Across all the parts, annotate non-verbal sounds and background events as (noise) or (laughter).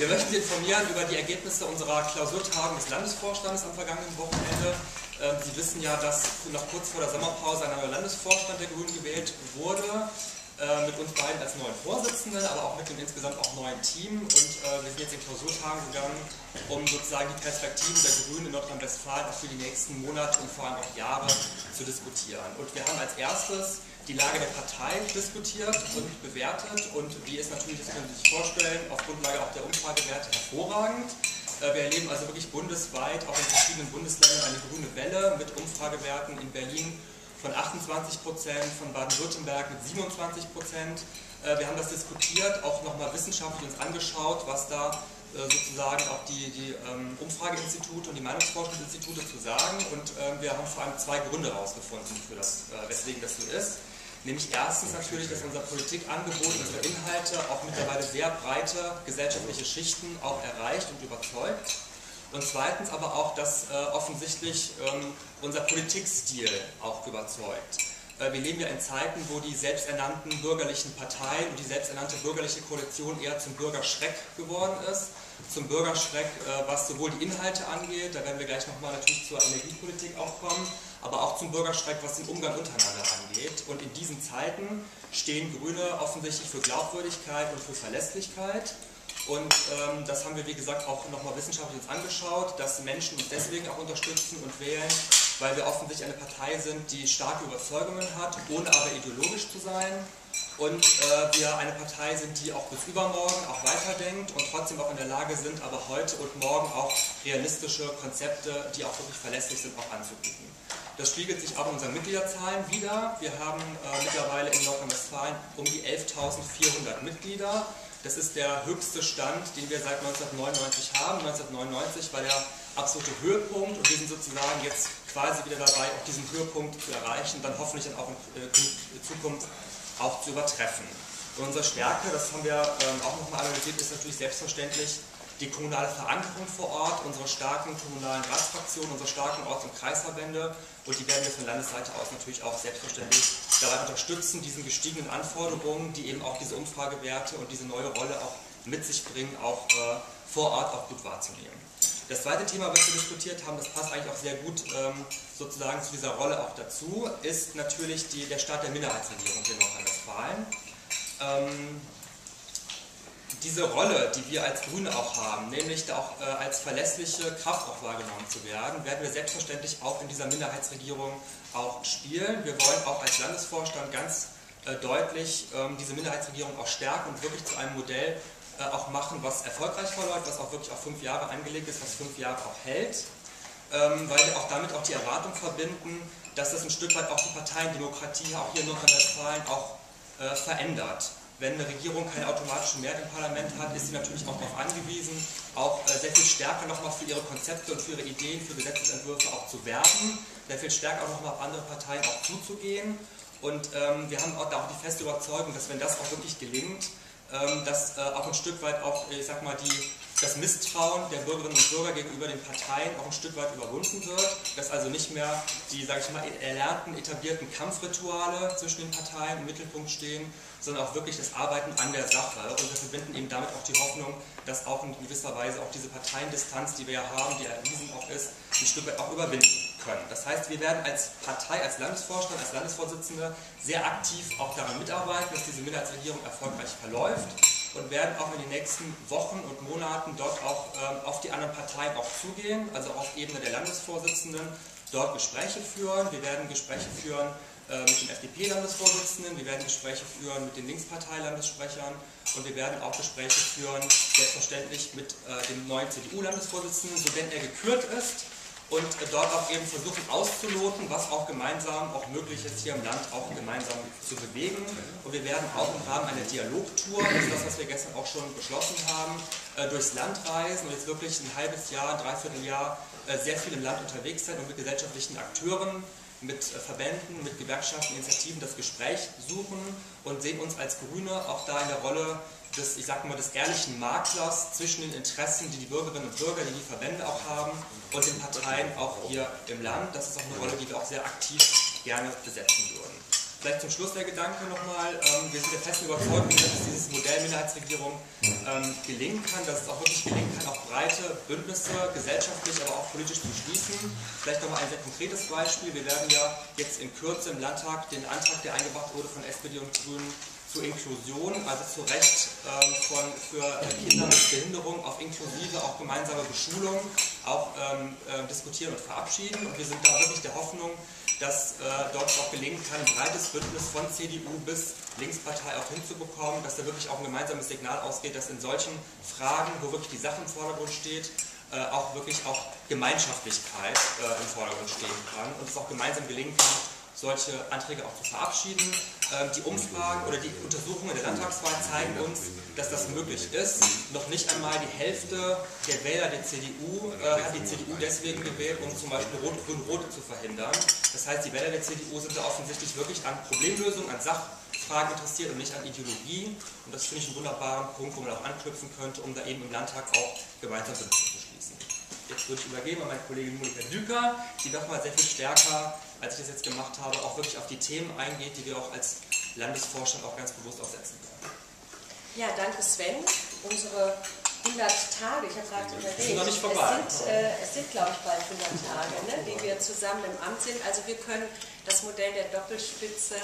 Wir möchten Sie informieren über die Ergebnisse unserer Klausurtagung des Landesvorstandes am vergangenen Wochenende. Ähm, Sie wissen ja, dass noch kurz vor der Sommerpause ein neuer Landesvorstand der Grünen gewählt wurde. Äh, mit uns beiden als neuen Vorsitzenden, aber auch mit dem insgesamt auch neuen Team. Und äh, wir sind jetzt in Klausurtagen gegangen, um sozusagen die Perspektiven der Grünen in Nordrhein-Westfalen auch für die nächsten Monate und vor allem auch Jahre zu diskutieren. Und wir haben als erstes die Lage der Partei diskutiert und bewertet und die ist natürlich, das können Sie sich vorstellen, auf Grundlage auch der Umfragewerte hervorragend. Äh, wir erleben also wirklich bundesweit, auch in verschiedenen Bundesländern, eine grüne Welle mit Umfragewerten in Berlin von 28 Prozent, von Baden-Württemberg mit 27 Prozent. Äh, wir haben das diskutiert, auch nochmal wissenschaftlich uns angeschaut, was da äh, sozusagen auch die, die ähm, Umfrageinstitute und die Meinungsforschungsinstitute zu sagen. Und ähm, wir haben vor allem zwei Gründe herausgefunden, für das, weswegen das so ist. Nämlich erstens natürlich, dass unser Politikangebot, unsere Inhalte auch mittlerweile sehr breite gesellschaftliche Schichten auch erreicht und überzeugt. Und zweitens aber auch, dass äh, offensichtlich ähm, unser Politikstil auch überzeugt. Wir leben ja in Zeiten, wo die selbsternannten bürgerlichen Parteien und die selbsternannte bürgerliche Koalition eher zum Bürgerschreck geworden ist. Zum Bürgerschreck, äh, was sowohl die Inhalte angeht, da werden wir gleich nochmal natürlich zur Energiepolitik auch kommen, aber auch zum Bürgerschreck, was den Umgang untereinander angeht. Und in diesen Zeiten stehen Grüne offensichtlich für Glaubwürdigkeit und für Verlässlichkeit. Und ähm, das haben wir, wie gesagt, auch nochmal wissenschaftlich uns angeschaut, dass Menschen uns deswegen auch unterstützen und wählen, weil wir offensichtlich eine Partei sind, die starke Überzeugungen hat, ohne aber ideologisch zu sein. Und äh, wir eine Partei sind, die auch bis übermorgen auch weiterdenkt und trotzdem auch in der Lage sind, aber heute und morgen auch realistische Konzepte, die auch wirklich verlässlich sind, auch anzubieten. Das spiegelt sich auch in unseren Mitgliederzahlen wieder. Wir haben äh, mittlerweile in Nordrhein-Westfalen um die 11.400 Mitglieder. Das ist der höchste Stand, den wir seit 1999 haben. 1999 war der absolute Höhepunkt und wir sind sozusagen jetzt quasi wieder dabei, auch diesen Höhepunkt zu erreichen dann hoffentlich dann auch in äh, Zukunft auch zu übertreffen. Und unsere Stärke, das haben wir ähm, auch nochmal analysiert, ist natürlich selbstverständlich die kommunale Verankerung vor Ort, unsere starken kommunalen Ratsfraktionen, unsere starken Orts- und Kreisverbände und die werden wir von Landesseite aus natürlich auch selbstverständlich dabei unterstützen, diesen gestiegenen Anforderungen, die eben auch diese Umfragewerte und diese neue Rolle auch mit sich bringen, auch äh, vor Ort auch gut wahrzunehmen. Das zweite Thema, was wir diskutiert haben, das passt eigentlich auch sehr gut ähm, sozusagen zu dieser Rolle auch dazu, ist natürlich die, der Staat der Minderheitsregierung hier in Nordrhein-Westfalen. Ähm, diese Rolle, die wir als Grüne auch haben, nämlich da auch äh, als verlässliche Kraft auch wahrgenommen zu werden, werden wir selbstverständlich auch in dieser Minderheitsregierung auch spielen. Wir wollen auch als Landesvorstand ganz äh, deutlich ähm, diese Minderheitsregierung auch stärken und wirklich zu einem Modell auch machen, was erfolgreich verläuft, was auch wirklich auf fünf Jahre angelegt ist, was fünf Jahre auch hält, ähm, weil wir auch damit auch die Erwartung verbinden, dass das ein Stück weit auch die Parteiendemokratie auch hier in Nordrhein-Westfalen auch äh, verändert wenn eine Regierung keine automatische Mehrheit im Parlament hat, ist sie natürlich auch darauf angewiesen, auch äh, sehr viel stärker nochmal für ihre Konzepte und für ihre Ideen, für Gesetzesentwürfe auch zu werben, sehr viel stärker auch nochmal auf andere Parteien auch zuzugehen. Und ähm, wir haben auch, auch die feste Überzeugung, dass wenn das auch wirklich gelingt, dass äh, auch ein Stück weit auch, ich sag mal, die, das Misstrauen der Bürgerinnen und Bürger gegenüber den Parteien auch ein Stück weit überwunden wird, dass also nicht mehr die, sage ich mal, erlernten, etablierten Kampfrituale zwischen den Parteien im Mittelpunkt stehen, sondern auch wirklich das Arbeiten an der Sache. Und wir verbinden eben damit auch die Hoffnung, dass auch in gewisser Weise auch diese Parteiendistanz, die wir ja haben, die erwiesen auch ist, ein Stück weit auch überwinden können. Das heißt, wir werden als Partei, als Landesvorstand, als Landesvorsitzende sehr aktiv auch daran mitarbeiten, dass diese Minderheitsregierung erfolgreich verläuft und werden auch in den nächsten Wochen und Monaten dort auch ähm, auf die anderen Parteien auch zugehen, also auf Ebene der Landesvorsitzenden, dort Gespräche führen. Wir werden Gespräche führen äh, mit dem FDP-Landesvorsitzenden, wir werden Gespräche führen mit den Linkspartei-Landessprechern und wir werden auch Gespräche führen, selbstverständlich mit äh, dem neuen CDU-Landesvorsitzenden, so wenn er gekürt ist und äh, dort auch eben versuchen auszuloten, was auch gemeinsam auch möglich ist, hier im Land auch gemeinsam zu bewegen. Und wir werden auch im Rahmen einer Dialogtour, das ist das, was wir gestern auch schon beschlossen haben, durchs Land reisen und jetzt wirklich ein halbes Jahr, ein Dreivierteljahr sehr viel im Land unterwegs sein und mit gesellschaftlichen Akteuren mit äh, Verbänden, mit Gewerkschaften, Initiativen das Gespräch suchen und sehen uns als Grüne auch da in der Rolle des, ich sag mal, des ehrlichen Maklers zwischen den Interessen, die die Bürgerinnen und Bürger, die die Verbände auch haben und den Parteien auch hier im Land. Das ist auch eine Rolle, die wir auch sehr aktiv gerne besetzen würden. Vielleicht zum Schluss der Gedanke nochmal. Ähm, wir sind der festen Überzeugung, dass dieses Modell Minderheitsregierung ähm, gelingen kann, dass es auch wirklich gelingen kann, auch breite Bündnisse gesellschaftlich, aber auch politisch zu schließen. Vielleicht nochmal ein sehr konkretes Beispiel. Wir werden ja jetzt in Kürze im Landtag den Antrag, der eingebracht wurde von SPD und Grünen, zur Inklusion, also zu Recht ähm, von, für Kinder mit Behinderung auf inklusive, auch gemeinsame Beschulung auch ähm, äh, diskutieren und verabschieden. Und wir sind da wirklich der Hoffnung, dass äh, dort auch gelingen kann, ein breites Bündnis von CDU bis Linkspartei auch hinzubekommen, dass da wirklich auch ein gemeinsames Signal ausgeht, dass in solchen Fragen, wo wirklich die Sache im Vordergrund steht, äh, auch wirklich auch Gemeinschaftlichkeit äh, im Vordergrund stehen kann und es auch gemeinsam gelingen kann, solche Anträge auch zu verabschieden. Ähm, die Umfragen oder die Untersuchungen der Landtagswahl zeigen uns, dass das möglich ist. Noch nicht einmal die Hälfte der Wähler der CDU äh, hat die CDU deswegen gewählt, um zum Beispiel Rot-Grün-Rote zu verhindern. Das heißt, die Wähler der CDU sind da offensichtlich wirklich an Problemlösungen, an Sachfragen interessiert und nicht an Ideologie. Und das finde ich einen wunderbaren Punkt, wo man auch anknüpfen könnte, um da eben im Landtag auch gemeinsam zu. Jetzt würde ich übergeben an meine Kollegin Monika Düker, die nochmal sehr viel stärker als ich das jetzt gemacht habe, auch wirklich auf die Themen eingeht, die wir auch als Landesvorstand auch ganz bewusst aufsetzen werden. Ja, danke Sven. Unsere 100 Tage, ich habe gerade überlegt, sind noch nicht vorbei. es sind, äh, es sind glaube ich bald 100 Tage, ne, die wir zusammen im Amt sind. Also wir können das Modell der Doppelspitze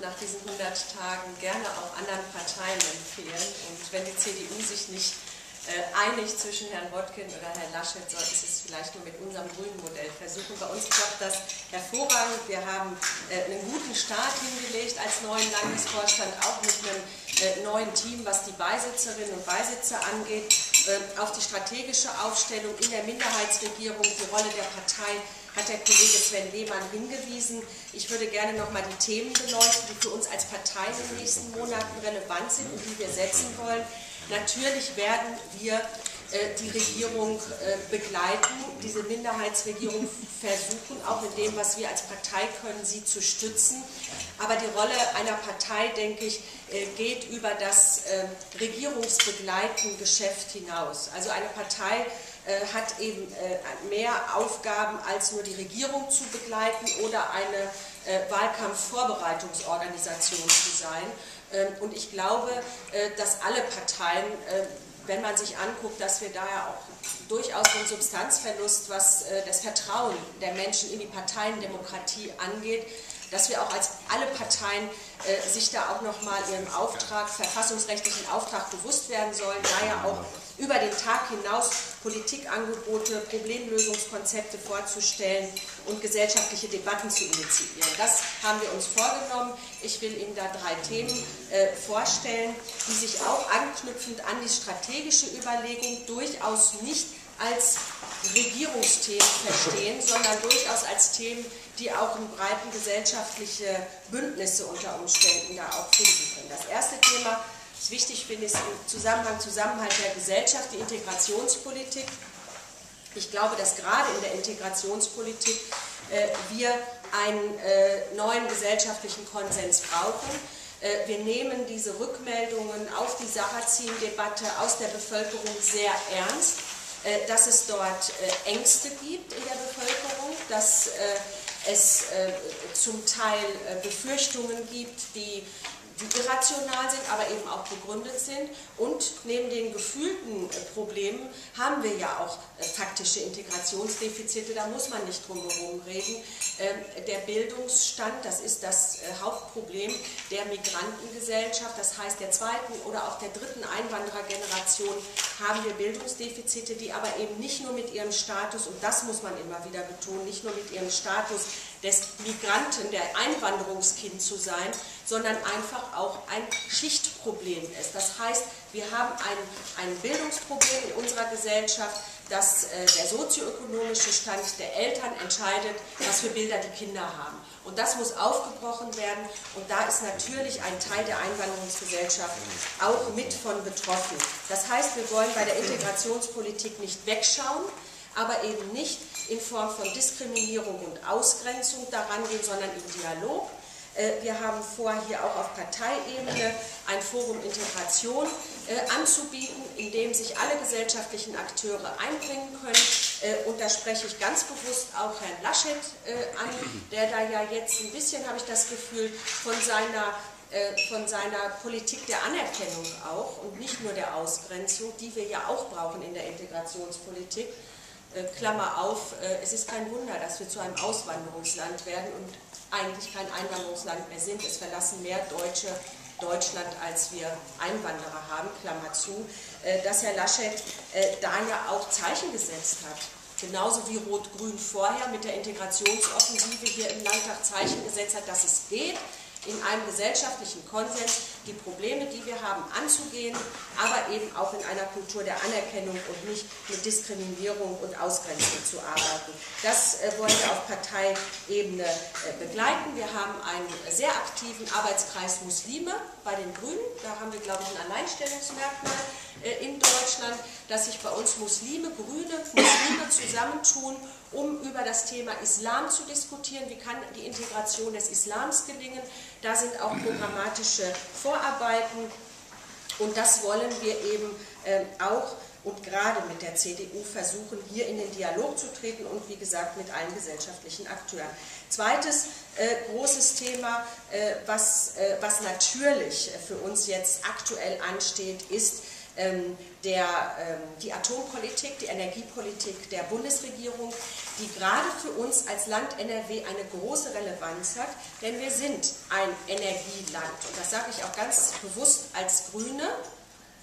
nach diesen 100 Tagen gerne auch anderen Parteien empfehlen. Und wenn die CDU sich nicht einig zwischen Herrn Rotkin oder Herrn Laschet, sollten Sie es vielleicht nur mit unserem grünen Modell versuchen. Bei uns klappt das hervorragend. Wir haben äh, einen guten Start hingelegt als neuen Landesvorstand, auch mit einem äh, neuen Team, was die Beisitzerinnen und Beisitzer angeht, auf die strategische Aufstellung in der Minderheitsregierung, die Rolle der Partei hat der Kollege Sven Lehmann hingewiesen. Ich würde gerne noch mal die Themen beleuchten, die für uns als Partei in den nächsten Monaten relevant sind und die wir setzen wollen. Natürlich werden wir äh, die Regierung äh, begleiten, diese Minderheitsregierung versuchen, auch in dem, was wir als Partei können, sie zu stützen. Aber die Rolle einer Partei, denke ich, äh, geht über das regierungsbegleitende Geschäft hinaus. Also eine Partei hat eben mehr Aufgaben, als nur die Regierung zu begleiten oder eine Wahlkampfvorbereitungsorganisation zu sein. Ähm, und ich glaube, äh, dass alle Parteien, äh, wenn man sich anguckt, dass wir daher auch durchaus den Substanzverlust, was äh, das Vertrauen der Menschen in die Parteiendemokratie angeht, dass wir auch als alle Parteien äh, sich da auch nochmal ihrem Auftrag, verfassungsrechtlichen Auftrag bewusst werden sollen, daher auch über den Tag hinaus Politikangebote, Problemlösungskonzepte vorzustellen und gesellschaftliche Debatten zu initiieren. Das haben wir uns vorgenommen. Ich will Ihnen da drei Themen äh, vorstellen, die sich auch anknüpfend an die strategische Überlegung durchaus nicht als Regierungsthemen verstehen, sondern durchaus als Themen, die auch in breiten gesellschaftliche Bündnisse unter Umständen da auch finden können. Das erste Thema, das wichtig finde, ist im Zusammenhang Zusammenhalt der Gesellschaft, die Integrationspolitik. Ich glaube, dass gerade in der Integrationspolitik äh, wir einen äh, neuen gesellschaftlichen Konsens brauchen. Äh, wir nehmen diese Rückmeldungen auf die Sarrazin-Debatte aus der Bevölkerung sehr ernst, dass es dort äh, Ängste gibt in der Bevölkerung, dass äh, es zum Teil Befürchtungen gibt, die irrational sind, aber eben auch begründet sind. Und neben den gefühlten äh, Problemen haben wir ja auch äh, faktische Integrationsdefizite, da muss man nicht drum herum reden. Ähm, der Bildungsstand, das ist das äh, Hauptproblem der Migrantengesellschaft, das heißt der zweiten oder auch der dritten Einwanderergeneration haben wir Bildungsdefizite, die aber eben nicht nur mit ihrem Status, und das muss man immer wieder betonen, nicht nur mit ihrem Status des Migranten, der Einwanderungskind zu sein, sondern einfach auch ein Schichtproblem ist. Das heißt, wir haben ein, ein Bildungsproblem in unserer Gesellschaft, dass äh, der sozioökonomische Stand der Eltern entscheidet, was für Bilder die Kinder haben. Und das muss aufgebrochen werden und da ist natürlich ein Teil der Einwanderungsgesellschaft auch mit von betroffen. Das heißt, wir wollen bei der Integrationspolitik nicht wegschauen, aber eben nicht in Form von Diskriminierung und Ausgrenzung daran gehen, sondern im Dialog wir haben vor, hier auch auf Parteiebene ein Forum Integration äh, anzubieten, in dem sich alle gesellschaftlichen Akteure einbringen können. Äh, und da spreche ich ganz bewusst auch Herrn Laschet an, der da ja jetzt ein bisschen, habe ich das Gefühl, von seiner von seiner Politik der Anerkennung auch und nicht nur der Ausgrenzung, die wir ja auch brauchen in der Integrationspolitik. Klammer auf, es ist kein Wunder, dass wir zu einem Auswanderungsland werden und eigentlich kein Einwanderungsland mehr sind. Es verlassen mehr Deutsche Deutschland, als wir Einwanderer haben, Klammer zu, äh, dass Herr Laschet äh, da ja auch Zeichen gesetzt hat. Genauso wie Rot-Grün vorher mit der Integrationsoffensive hier im Landtag Zeichen gesetzt hat, dass es geht, in einem gesellschaftlichen Konsens die Probleme, die wir haben, anzugehen, aber eben auch in einer Kultur der Anerkennung und nicht mit Diskriminierung und Ausgrenzung zu arbeiten. Das äh, wollen wir auf Parteiebene äh, begleiten. Wir haben einen sehr aktiven Arbeitskreis Muslime bei den Grünen. Da haben wir, glaube ich, ein Alleinstellungsmerkmal in Deutschland, dass sich bei uns Muslime, Grüne, Muslime zusammentun, um über das Thema Islam zu diskutieren. Wie kann die Integration des Islams gelingen? Da sind auch programmatische Vorarbeiten und das wollen wir eben äh, auch und gerade mit der CDU versuchen, hier in den Dialog zu treten und wie gesagt mit allen gesellschaftlichen Akteuren. Zweites äh, großes Thema, äh, was, äh, was natürlich für uns jetzt aktuell ansteht, ist ähm, der, ähm, die Atompolitik, die Energiepolitik der Bundesregierung, die gerade für uns als Land NRW eine große Relevanz hat, denn wir sind ein Energieland. Und das sage ich auch ganz bewusst als Grüne,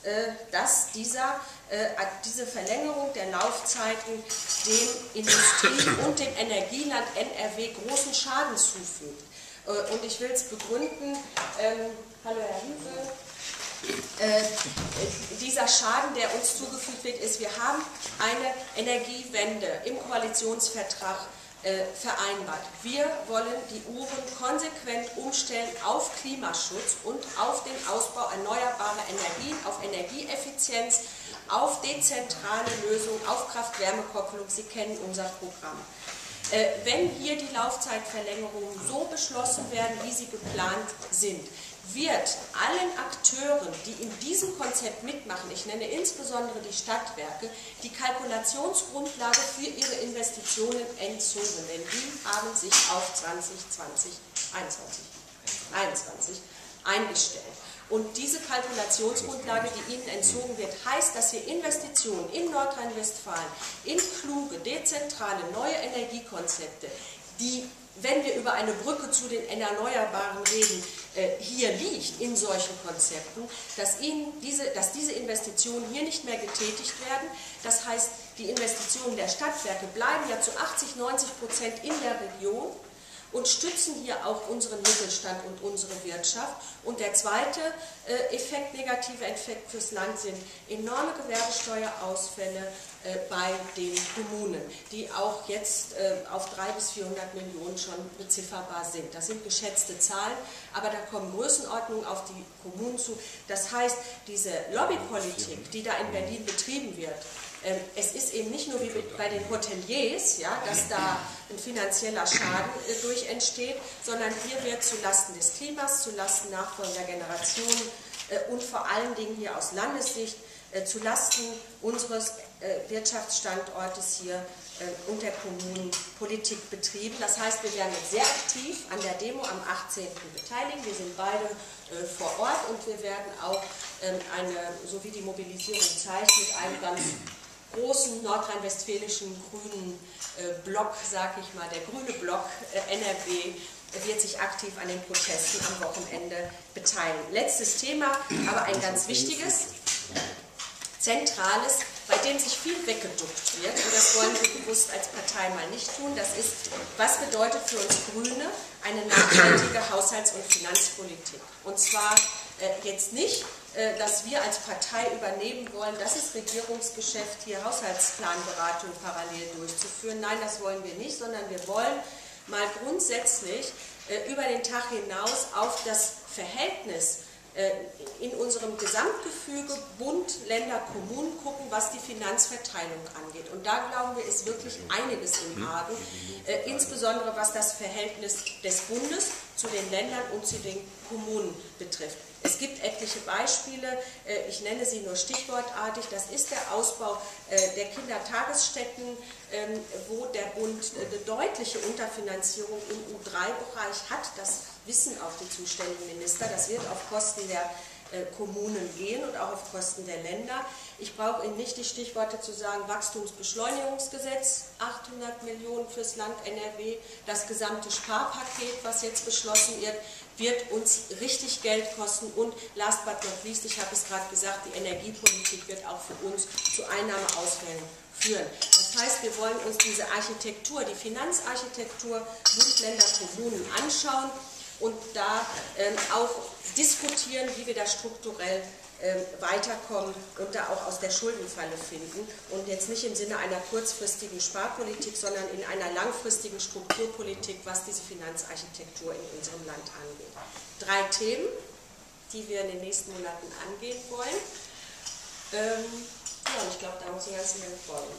äh, dass dieser, äh, diese Verlängerung der Laufzeiten dem Industrie- (coughs) und dem Energieland NRW großen Schaden zufügt. Äh, und ich will es begründen. Ähm, hallo Herr Hüfe. Äh, dieser Schaden, der uns zugefügt wird, ist, wir haben eine Energiewende im Koalitionsvertrag äh, vereinbart. Wir wollen die Uhren konsequent umstellen auf Klimaschutz und auf den Ausbau erneuerbarer Energien, auf Energieeffizienz, auf dezentrale Lösungen, auf Kraft-Wärme-Kopplung. Sie kennen unser Programm. Äh, wenn hier die Laufzeitverlängerungen so beschlossen werden, wie sie geplant sind, wird allen Akteuren, die in diesem Konzept mitmachen, ich nenne insbesondere die Stadtwerke, die Kalkulationsgrundlage für ihre Investitionen entzogen, denn die haben sich auf 2020, 21, 21 eingestellt. Und diese Kalkulationsgrundlage, die Ihnen entzogen wird, heißt, dass wir Investitionen in Nordrhein-Westfalen, in kluge, dezentrale, neue Energiekonzepte, die wenn wir über eine Brücke zu den Erneuerbaren reden, hier liegt in solchen Konzepten, dass, ihnen diese, dass diese Investitionen hier nicht mehr getätigt werden. Das heißt, die Investitionen der Stadtwerke bleiben ja zu 80, 90 Prozent in der Region und stützen hier auch unseren Mittelstand und unsere Wirtschaft. Und der zweite äh, Effekt, negative Effekt fürs Land sind enorme Gewerbesteuerausfälle äh, bei den Kommunen, die auch jetzt äh, auf 300 bis 400 Millionen schon bezifferbar sind. Das sind geschätzte Zahlen, aber da kommen Größenordnungen auf die Kommunen zu. Das heißt, diese Lobbypolitik, die da in Berlin betrieben wird, ähm, es ist eben nicht nur wie bei den Hoteliers, ja, dass da ein finanzieller Schaden äh, durch entsteht, sondern hier wird zulasten des Klimas, zulasten nachfolgender Generationen äh, und vor allen Dingen hier aus Landessicht äh, zulasten unseres Wirtschaftsstandortes hier und der Kommunen Politik betrieben. Das heißt, wir werden sehr aktiv an der Demo am 18. beteiligen. Wir sind beide vor Ort und wir werden auch ähm, eine, so wie die Mobilisierung zeigt, mit einem ganz großen nordrhein-westfälischen grünen äh, Block, sag ich mal, der grüne Block äh, NRW, wird sich aktiv an den Protesten am Wochenende beteiligen. Letztes Thema, aber ein ganz wichtiges, zentrales, bei dem sich viel weggeduckt wird, und das wollen wir bewusst als Partei mal nicht tun, das ist, was bedeutet für uns Grüne eine nachhaltige Haushalts- und Finanzpolitik. Und zwar äh, jetzt nicht äh, dass wir als Partei übernehmen wollen, das ist Regierungsgeschäft, hier Haushaltsplanberatung parallel durchzuführen. Nein, das wollen wir nicht, sondern wir wollen mal grundsätzlich äh, über den Tag hinaus auf das Verhältnis in unserem Gesamtgefüge Bund, Länder, Kommunen gucken, was die Finanzverteilung angeht. Und da glauben wir, ist wirklich einiges im Argen, äh, insbesondere was das Verhältnis des Bundes zu den Ländern und zu den Kommunen betrifft. Es gibt etliche Beispiele, äh, ich nenne sie nur stichwortartig. Das ist der Ausbau äh, der Kindertagesstätten, ähm, wo der Bund äh, eine deutliche Unterfinanzierung im U3-Bereich hat. Das wissen auch die zuständigen Minister. Das wird auf Kosten der Kommunen gehen und auch auf Kosten der Länder. Ich brauche Ihnen nicht die Stichworte zu sagen, Wachstumsbeschleunigungsgesetz, 800 Millionen fürs Land NRW, das gesamte Sparpaket, was jetzt beschlossen wird, wird uns richtig Geld kosten und last but not least, ich habe es gerade gesagt, die Energiepolitik wird auch für uns zu Einnahmeausfällen führen. Das heißt, wir wollen uns diese Architektur, die Finanzarchitektur Bund, Länder, Kommunen anschauen und da ähm, auch diskutieren, wie wir da strukturell ähm, weiterkommen und da auch aus der Schuldenfalle finden und jetzt nicht im Sinne einer kurzfristigen Sparpolitik, sondern in einer langfristigen Strukturpolitik, was diese Finanzarchitektur in unserem Land angeht. Drei Themen, die wir in den nächsten Monaten angehen wollen. Ähm, ja, und ich glaube, da muss ich ganz schnell folgen.